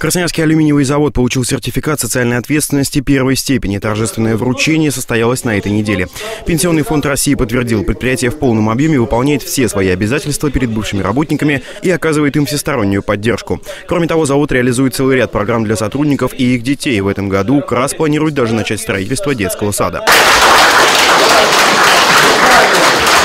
Красноярский алюминиевый завод получил сертификат социальной ответственности первой степени. Торжественное вручение состоялось на этой неделе. Пенсионный фонд России подтвердил, предприятие в полном объеме выполняет все свои обязательства перед бывшими работниками и оказывает им всестороннюю поддержку. Кроме того, завод реализует целый ряд программ для сотрудников и их детей. В этом году КРАС планирует даже начать строительство детского сада.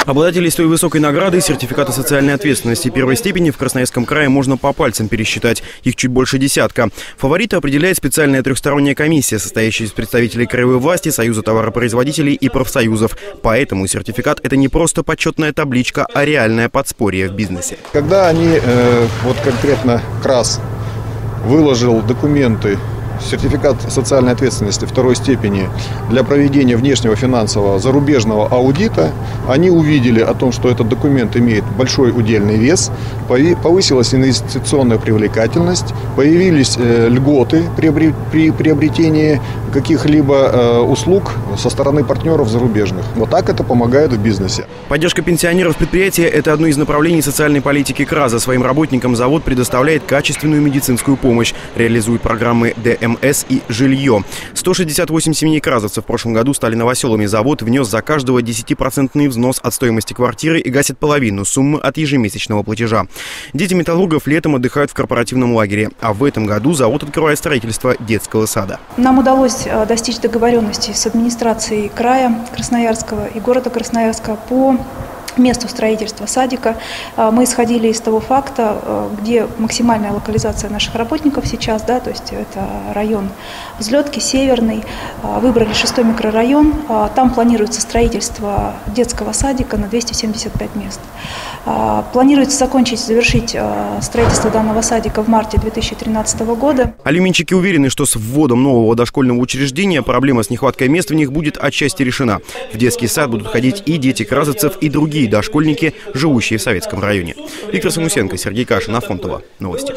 Обладателей столь высокой награды и сертификата социальной ответственности первой степени в Красноярском крае можно по пальцам пересчитать. Их чуть больше десятка. Фаворита определяет специальная трехсторонняя комиссия, состоящая из представителей краевой власти, Союза товаропроизводителей и профсоюзов. Поэтому сертификат – это не просто почетная табличка, а реальное подспорье в бизнесе. Когда они, э, вот конкретно КРАС, выложил документы сертификат социальной ответственности второй степени для проведения внешнего финансового зарубежного аудита, они увидели о том, что этот документ имеет большой удельный вес, повысилась инвестиционная привлекательность, появились э, льготы при приобретении каких-либо э, услуг со стороны партнеров зарубежных. Вот так это помогает в бизнесе. Поддержка пенсионеров предприятия – это одно из направлений социальной политики КРАЗа. Своим работникам завод предоставляет качественную медицинскую помощь, реализует программы ДМС и жилье. 168 семей кразовцев в прошлом году стали новоселами. Завод внес за каждого 10% взнос от стоимости квартиры и гасит половину суммы от ежемесячного платежа. Дети металлургов летом отдыхают в корпоративном лагере, а в этом году завод открывает строительство детского сада. Нам удалось Э, достичь договоренности с администрацией края Красноярского и города Красноярска по месту строительства садика. А, мы исходили из того факта, э, где максимальная локализация наших работников сейчас, да, то есть это район Взлетки, Северный, а, выбрали шестой микрорайон, а, там планируется строительство детского садика на 275 мест. Планируется закончить, завершить строительство данного садика в марте 2013 года. Алюминчики уверены, что с вводом нового дошкольного учреждения проблема с нехваткой мест в них будет отчасти решена. В детский сад будут ходить и дети кразовцев, и другие дошкольники, живущие в Советском районе. Виктор Самусенко, Сергей Кашин, Афонтова. Новости.